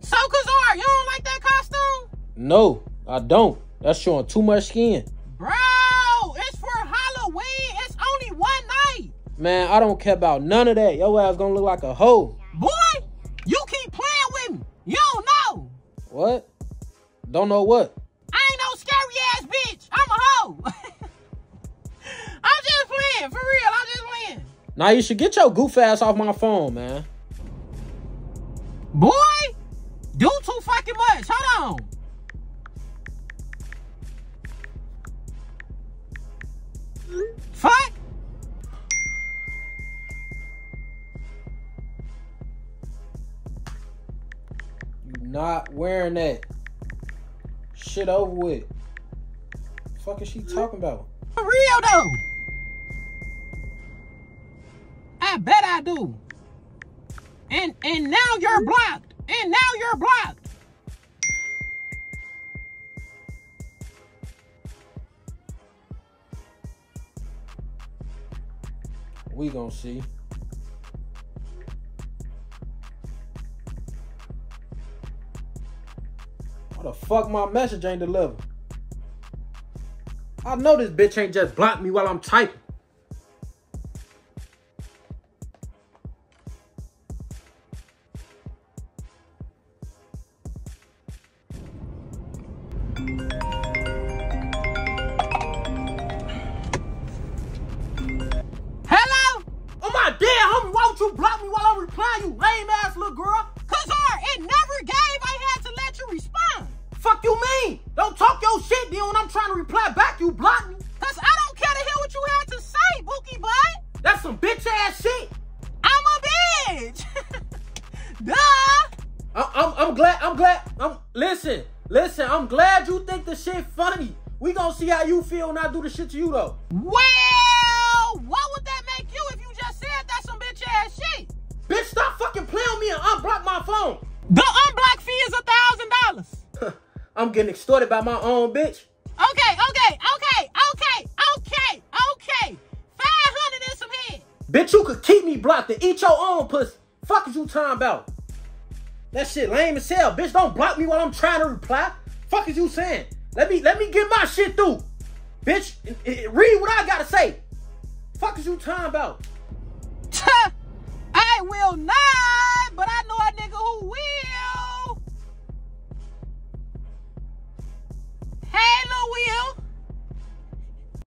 So, Kazar, you don't like that costume? No, I don't. That's showing too much skin. Bro, it's for Halloween. It's only one night. Man, I don't care about none of that. Your ass gonna look like a hoe. Boy, you keep playing with me. You don't know. What? Don't know what? I ain't no scary ass bitch. I'm a hoe. I'm just playing. For real, I'm just playing. Now you should get your goof ass off my phone, man. Boy, do too fucking much. Hold on. Fuck. You not wearing that. Shit over with. fuck is she talking about? For real though. I bet I do. And and now you're blocked. And now you're blocked. We gonna see. Why the fuck my message ain't delivered? I know this bitch ain't just blocked me while I'm typing. Hello? Oh my dead homie, why would you block me while I'm replying, you lame ass little girl? Cause it never gave. I had to let you respond. Fuck you mean? Don't talk your shit then when I'm trying to reply back, you block me. Cause I don't care to hear what you had to say, Bookie Bud. That's some bitch ass shit. I'm a bitch. Duh. I- I'm, I'm glad, I'm glad, I'm, listen, listen, I'm glad you think the shit funny. We gonna see how you feel when I do the shit to you though. Well, what would that make you if you just said that's some bitch ass shit? Bitch, stop fucking playing with me and unblock my phone. The unblock fee is a thousand dollars. I'm getting extorted by my own bitch. Okay, okay, okay, okay, okay, okay. Five hundred and some head. Bitch, you could keep me blocked and eat your own pussy. Fuck is you talking about? That shit lame as hell. Bitch, don't block me while I'm trying to reply. Fuck is you saying? Let me let me get my shit through. Bitch, read what I gotta say. Fuck is you talking about?